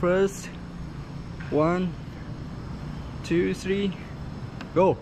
first. One two three go.